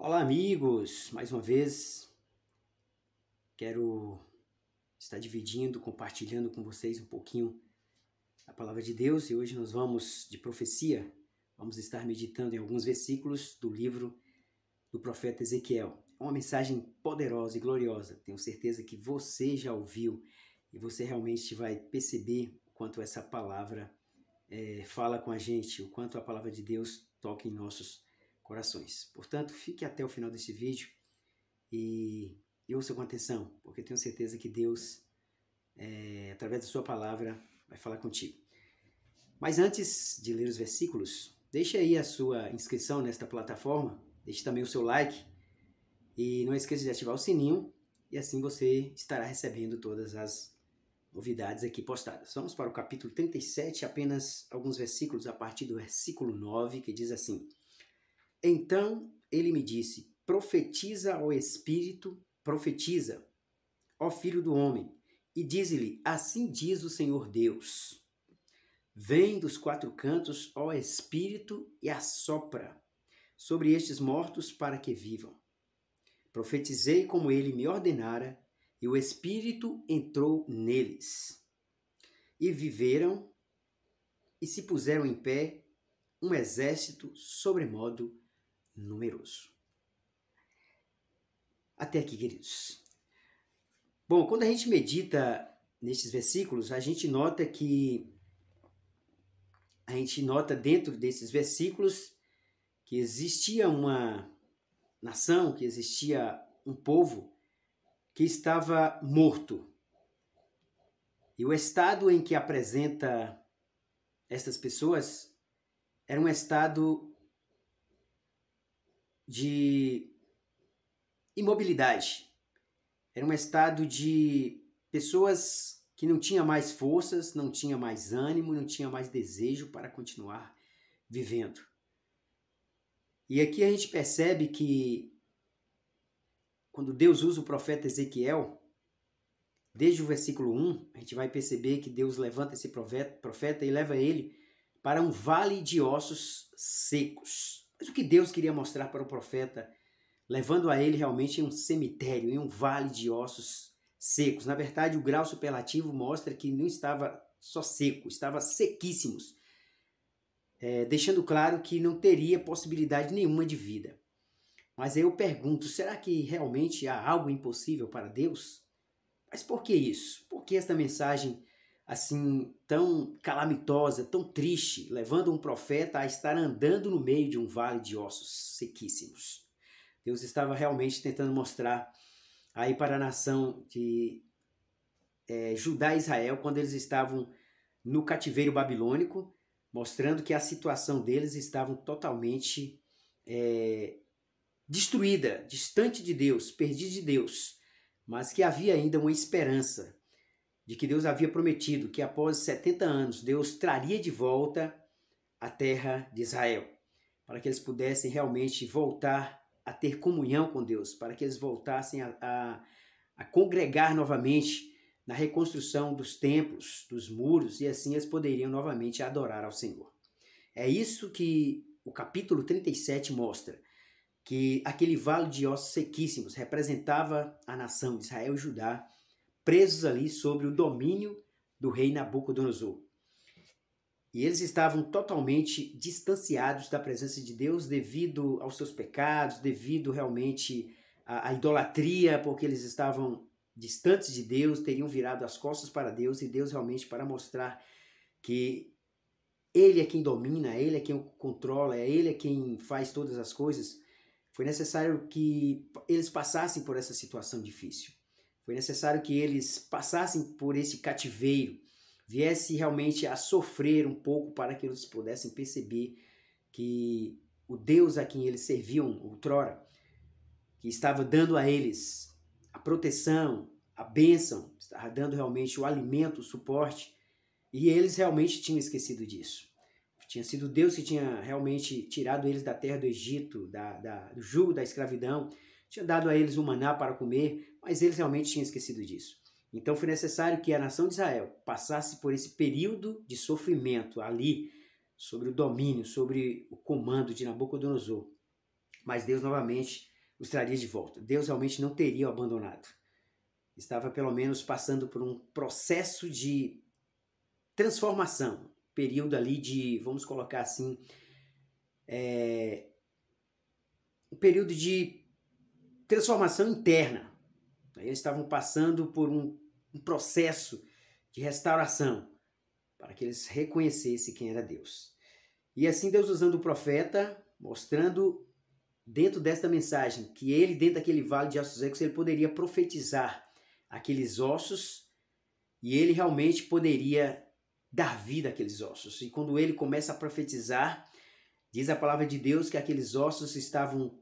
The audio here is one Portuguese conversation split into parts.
Olá, amigos! Mais uma vez, quero estar dividindo, compartilhando com vocês um pouquinho a palavra de Deus e hoje nós vamos de profecia, vamos estar meditando em alguns versículos do livro do profeta Ezequiel. É uma mensagem poderosa e gloriosa, tenho certeza que você já ouviu e você realmente vai perceber o quanto essa palavra é, fala com a gente, o quanto a palavra de Deus toca em nossos corações. Portanto, fique até o final desse vídeo e, e ouça com atenção, porque tenho certeza que Deus, é, através da sua palavra, vai falar contigo. Mas antes de ler os versículos, deixe aí a sua inscrição nesta plataforma, deixe também o seu like e não esqueça de ativar o sininho e assim você estará recebendo todas as novidades aqui postadas. Vamos para o capítulo 37, apenas alguns versículos a partir do versículo 9, que diz assim: então ele me disse: Profetiza ao Espírito, profetiza, ó Filho do Homem, e diz-lhe: Assim diz o Senhor Deus. Vem dos quatro cantos, ó Espírito, e assopra sobre estes mortos para que vivam. Profetizei como ele me ordenara, e o Espírito entrou neles. E viveram e se puseram em pé um exército sobremodo numeroso. Até aqui, queridos. Bom, quando a gente medita nestes versículos, a gente nota que a gente nota dentro desses versículos que existia uma nação, que existia um povo que estava morto. E o estado em que apresenta essas pessoas era um estado de imobilidade. Era um estado de pessoas que não tinham mais forças, não tinham mais ânimo, não tinham mais desejo para continuar vivendo. E aqui a gente percebe que quando Deus usa o profeta Ezequiel, desde o versículo 1, a gente vai perceber que Deus levanta esse profeta, profeta e leva ele para um vale de ossos secos. Mas o que Deus queria mostrar para o profeta, levando a ele realmente em um cemitério, em um vale de ossos secos. Na verdade, o grau superlativo mostra que não estava só seco, estava sequíssimos, é, deixando claro que não teria possibilidade nenhuma de vida. Mas aí eu pergunto, será que realmente há algo impossível para Deus? Mas por que isso? Por que esta mensagem assim tão calamitosa, tão triste, levando um profeta a estar andando no meio de um vale de ossos sequíssimos. Deus estava realmente tentando mostrar aí para a nação de é, Judá e Israel quando eles estavam no cativeiro babilônico, mostrando que a situação deles estava totalmente é, destruída, distante de Deus, perdida de Deus, mas que havia ainda uma esperança de que Deus havia prometido que após 70 anos Deus traria de volta a terra de Israel, para que eles pudessem realmente voltar a ter comunhão com Deus, para que eles voltassem a, a, a congregar novamente na reconstrução dos templos, dos muros, e assim eles poderiam novamente adorar ao Senhor. É isso que o capítulo 37 mostra, que aquele vale de ossos sequíssimos representava a nação de Israel e Judá, presos ali sobre o domínio do rei Nabucodonosor. E eles estavam totalmente distanciados da presença de Deus devido aos seus pecados, devido realmente à, à idolatria, porque eles estavam distantes de Deus, teriam virado as costas para Deus e Deus realmente para mostrar que Ele é quem domina, Ele é quem controla, é Ele é quem faz todas as coisas. Foi necessário que eles passassem por essa situação difícil. Foi necessário que eles passassem por esse cativeiro, viessem realmente a sofrer um pouco para que eles pudessem perceber que o Deus a quem eles serviam outrora, que estava dando a eles a proteção, a bênção, estava dando realmente o alimento, o suporte, e eles realmente tinham esquecido disso. Tinha sido Deus que tinha realmente tirado eles da terra do Egito, da, da, do jugo da escravidão, tinha dado a eles o maná para comer, mas eles realmente tinham esquecido disso. Então foi necessário que a nação de Israel passasse por esse período de sofrimento ali, sobre o domínio, sobre o comando de Nabucodonosor, mas Deus novamente os traria de volta. Deus realmente não teria o abandonado. Estava pelo menos passando por um processo de transformação, período ali de, vamos colocar assim, é, um período de transformação interna. Eles estavam passando por um, um processo de restauração para que eles reconhecessem quem era Deus. E assim Deus usando o profeta, mostrando dentro desta mensagem que ele, dentro daquele vale de ossos secos, ele poderia profetizar aqueles ossos e ele realmente poderia dar vida àqueles ossos. E quando ele começa a profetizar, diz a palavra de Deus que aqueles ossos estavam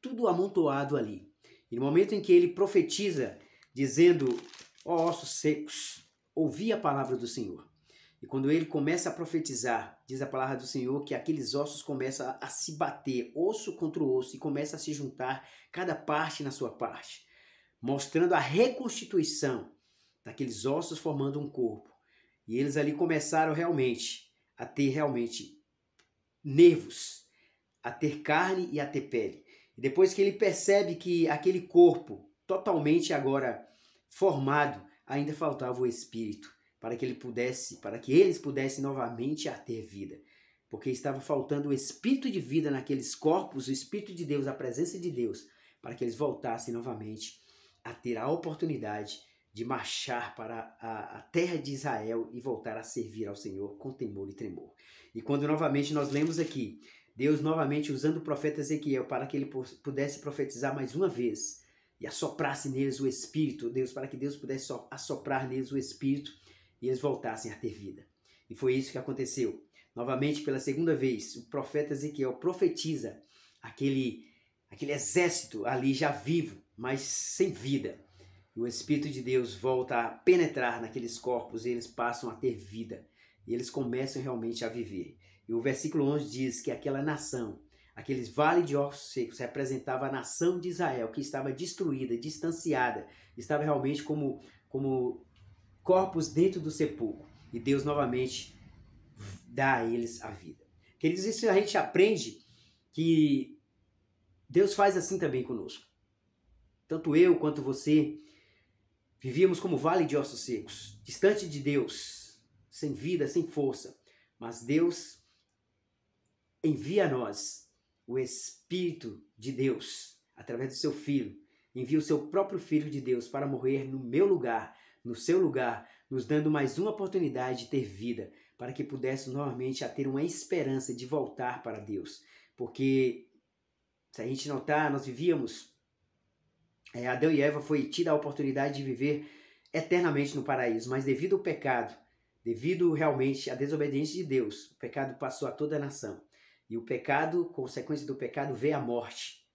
tudo amontoado ali. E no momento em que ele profetiza, dizendo: Ó ossos secos, ouvi a palavra do Senhor. E quando ele começa a profetizar, diz a palavra do Senhor que aqueles ossos começam a se bater, osso contra osso, e começa a se juntar, cada parte na sua parte, mostrando a reconstituição daqueles ossos formando um corpo. E eles ali começaram realmente a ter realmente nervos, a ter carne e a ter pele. Depois que ele percebe que aquele corpo totalmente agora formado, ainda faltava o espírito para que ele pudesse, para que eles pudessem novamente ter vida. Porque estava faltando o espírito de vida naqueles corpos, o espírito de Deus, a presença de Deus, para que eles voltassem novamente a ter a oportunidade de marchar para a, a, terra de Israel e voltar a servir ao Senhor com temor e tremor. E quando novamente nós lemos aqui, Deus novamente usando o profeta Ezequiel para que ele pudesse profetizar mais uma vez e assoprasse neles o Espírito, Deus, para que Deus pudesse assoprar neles o Espírito e eles voltassem a ter vida. E foi isso que aconteceu. Novamente, pela segunda vez, o profeta Ezequiel profetiza aquele, aquele exército ali já vivo, mas sem vida. E o Espírito de Deus volta a penetrar naqueles corpos e eles passam a ter vida. E eles começam realmente a viver. E o versículo 11 diz que aquela nação, aqueles vales de ossos secos, representava a nação de Israel, que estava destruída, distanciada, estava realmente como, como corpos dentro do sepulcro. E Deus novamente dá a eles a vida. Queridos, isso a gente aprende que Deus faz assim também conosco. Tanto eu quanto você vivíamos como vale de ossos secos, distante de Deus, sem vida, sem força. Mas Deus envia a nós o Espírito de Deus através do seu Filho. Envia o seu próprio Filho de Deus para morrer no meu lugar, no seu lugar, nos dando mais uma oportunidade de ter vida, para que pudéssemos novamente a ter uma esperança de voltar para Deus. Porque se a gente notar, nós vivíamos, é, Adão e Eva foi tida a oportunidade de viver eternamente no paraíso, mas devido ao pecado, devido realmente à desobediência de Deus, o pecado passou a toda a nação. E o pecado, consequência do pecado, veio a morte.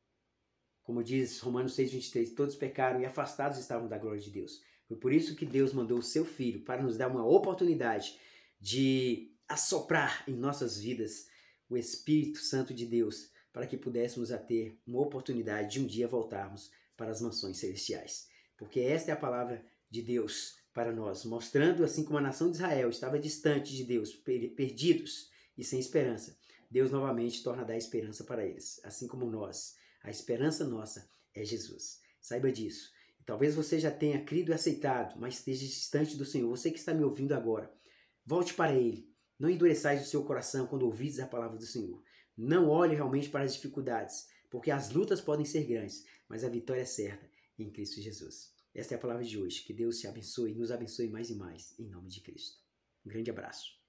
Como diz Romanos 6,23, todos pecaram e afastados estavam da glória de Deus. Foi por isso que Deus mandou o seu Filho para nos dar uma oportunidade de assoprar em nossas vidas o Espírito Santo de Deus, para que pudéssemos a ter uma oportunidade de um dia voltarmos para as mansões celestiais. Porque esta é a palavra de Deus para nós, mostrando assim como a nação de Israel estava distante de Deus, perdidos e sem esperança. Deus novamente torna a dar esperança para eles, assim como nós. A esperança nossa é Jesus. Saiba disso. Talvez você já tenha crido e aceitado, mas esteja distante do Senhor. Você que está me ouvindo agora, volte para Ele. Não endureçais o seu coração quando ouvides a palavra do Senhor. Não olhe realmente para as dificuldades, porque as lutas podem ser grandes, mas a vitória é certa em Cristo Jesus. Esta é a palavra de hoje. Que Deus te abençoe e nos abençoe mais e mais, em nome de Cristo. Um grande abraço.